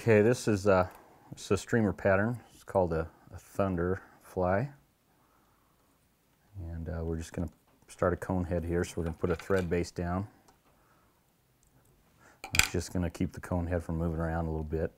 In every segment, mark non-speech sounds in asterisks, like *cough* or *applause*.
Okay, this is a, this is a streamer pattern. It's called a, a thunder fly. And uh, we're just going to start a cone head here, so we're going to put a thread base down. It's just going to keep the cone head from moving around a little bit.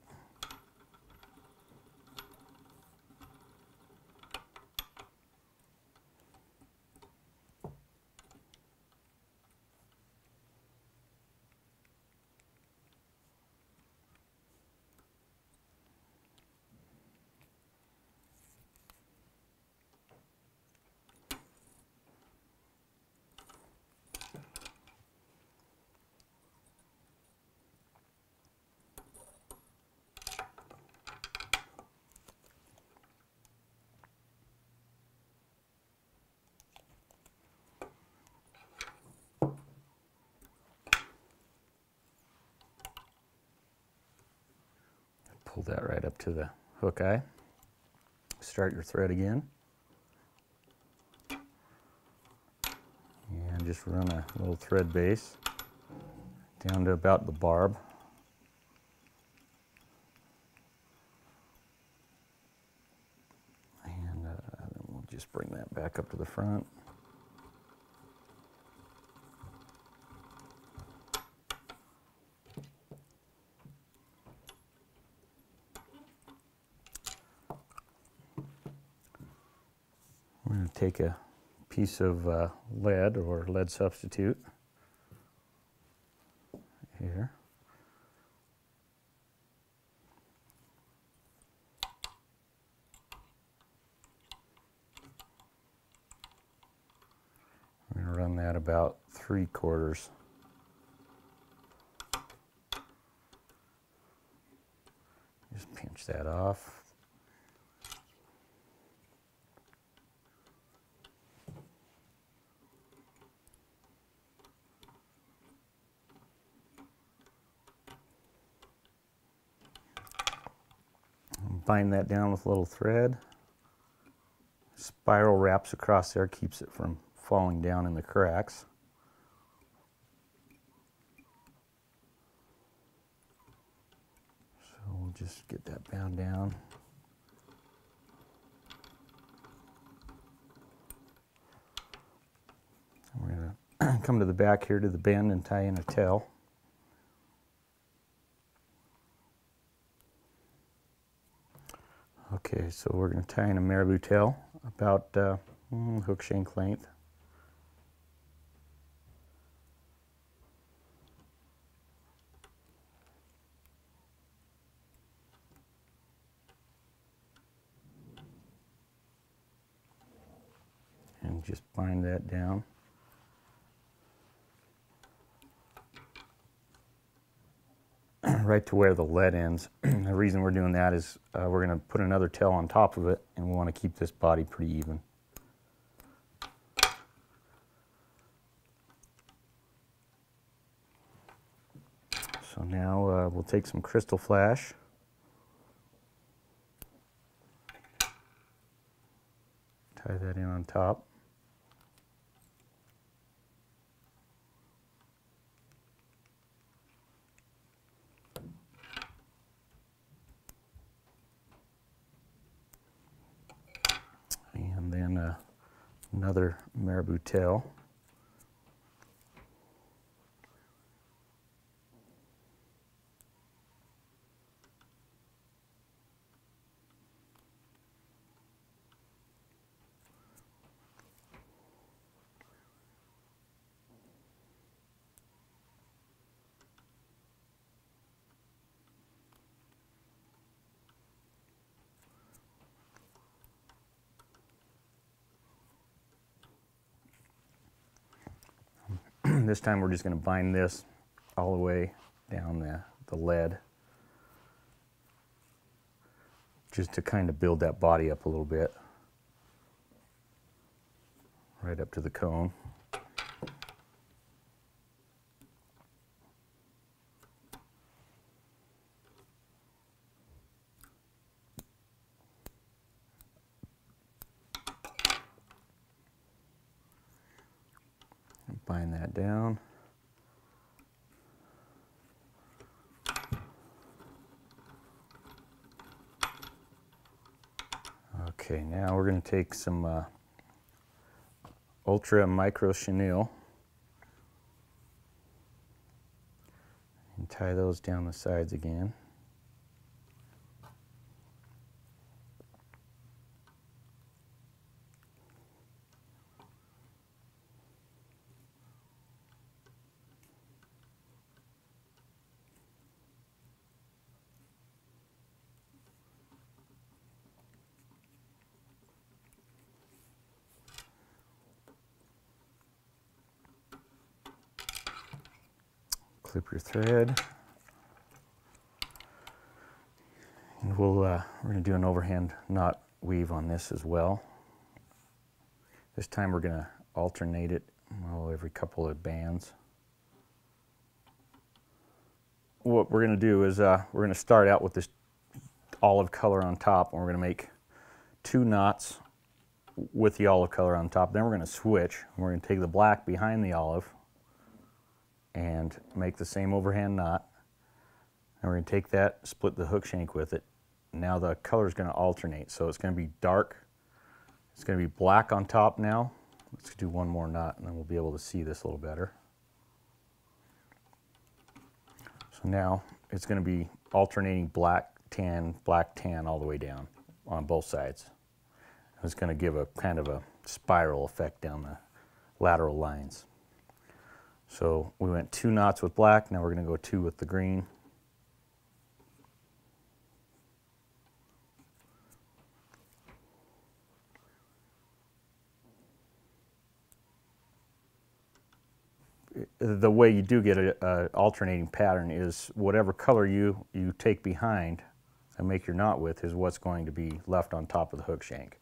Pull that right up to the hook eye. Start your thread again. And just run a little thread base down to about the barb. And uh, then we'll just bring that back up to the front. To take a piece of uh, lead or lead substitute here. We're going to run that about three quarters. Just pinch that off. Bind that down with a little thread. Spiral wraps across there, keeps it from falling down in the cracks. So we'll just get that bound down. We're going to *clears throat* come to the back here to the bend and tie in a tail. Okay, so we're going to tie in a marabou tail about uh, mm, hook shank length. And just bind that down. Right to where the lead ends. *clears throat* the reason we're doing that is uh, we're going to put another tail on top of it and we want to keep this body pretty even. So now uh, we'll take some crystal flash. Tie that in on top. and then uh, another marabou tail. *clears throat* this time we're just going to bind this all the way down the, the lead just to kind of build that body up a little bit right up to the cone. Line that down. Okay, now we're going to take some uh, ultra micro chenille and tie those down the sides again. Clip your thread. And we'll, uh, we're going to do an overhand knot weave on this as well. This time we're going to alternate it well, every couple of bands. What we're going to do is uh, we're going to start out with this olive color on top and we're going to make two knots with the olive color on top. Then we're going to switch. We're going to take the black behind the olive and make the same overhand knot. And we're going to take that, split the hook shank with it. Now the color is going to alternate. So it's going to be dark. It's going to be black on top now. Let's do one more knot and then we'll be able to see this a little better. So now it's going to be alternating black, tan, black, tan all the way down on both sides. It's going to give a kind of a spiral effect down the lateral lines. So we went two knots with black, now we're going to go two with the green. The way you do get an alternating pattern is whatever color you, you take behind and make your knot with is what's going to be left on top of the hook shank.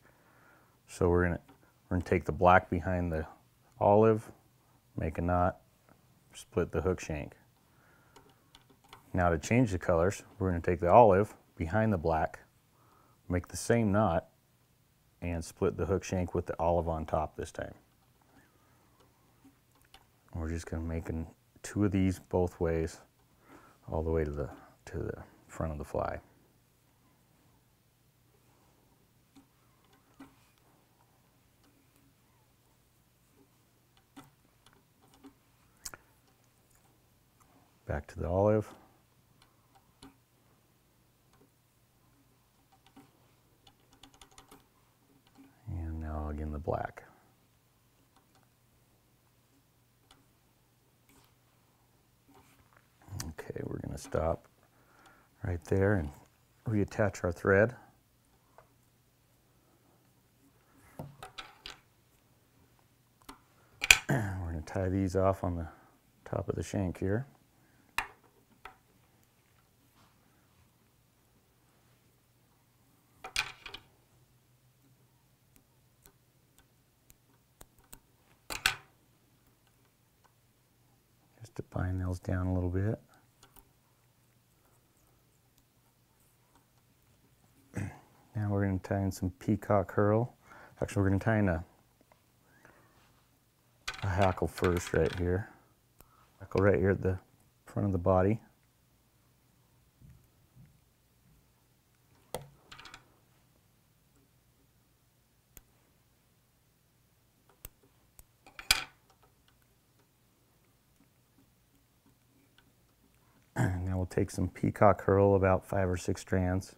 So we're to, we're to take the black behind the olive, make a knot, split the hook shank. Now to change the colors, we're going to take the olive behind the black, make the same knot, and split the hook shank with the olive on top this time. We're just going to make two of these both ways all the way to the, to the front of the fly. Back to the olive. And now again the black. Okay, we're going to stop right there and reattach our thread. *clears throat* we're going to tie these off on the top of the shank here. Fine nails down a little bit. Now we're going to tie in some peacock herl. Actually, we're going to tie in a, a hackle first right here. Hackle right here at the front of the body. Take some peacock herl, about five or six strands.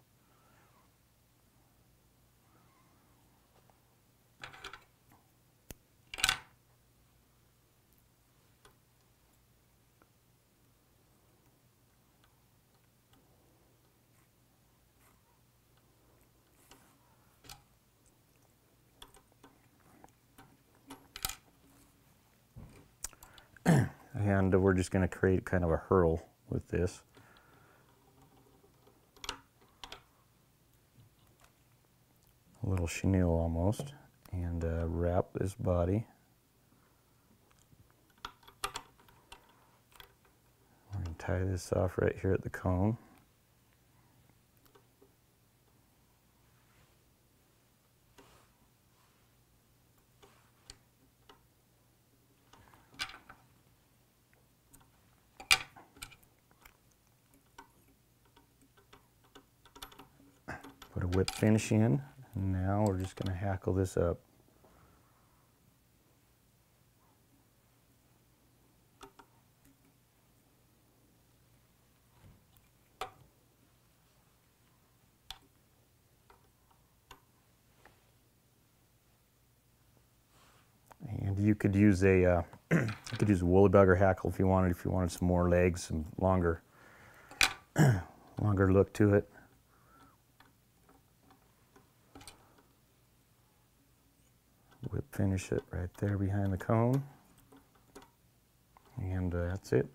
*clears throat* and we're just going to create kind of a herl with this. a little chenille almost, and uh, wrap this body. We're going to tie this off right here at the cone. Put a whip finish in And now we're just going to hackle this up. And you could use a uh, *clears throat* you could use a woolly bugger hackle if you wanted. If you wanted some more legs, some longer *clears throat* longer look to it. Whip finish it right there behind the cone. And uh, that's it.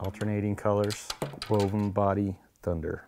Alternating colors, woven body, thunder.